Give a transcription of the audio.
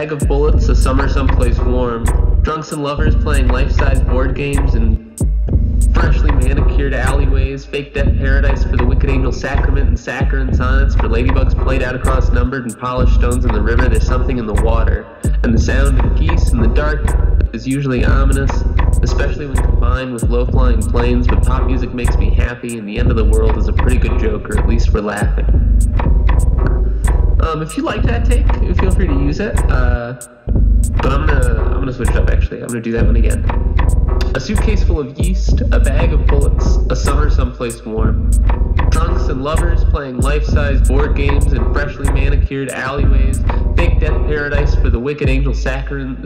bag of bullets, a summer someplace warm. Drunks and lovers playing life-size board games and freshly manicured alleyways, fake death paradise for the wicked angel sacrament and saccharine sonnets for ladybugs played out across numbered and polished stones in the river. There's something in the water, and the sound of geese in the dark is usually ominous, especially when combined with low-flying planes. But pop music makes me happy, and the end of the world is a pretty good joke, or at least we're laughing. Um, if you like that take, feel free to use it. Uh, but I'm gonna I'm gonna switch it up. Actually, I'm gonna do that one again. A suitcase full of yeast, a bag of bullets, a summer someplace warm. Drunks and lovers playing life-size board games in freshly manicured alleyways. Fake death paradise for the wicked angel saccharine.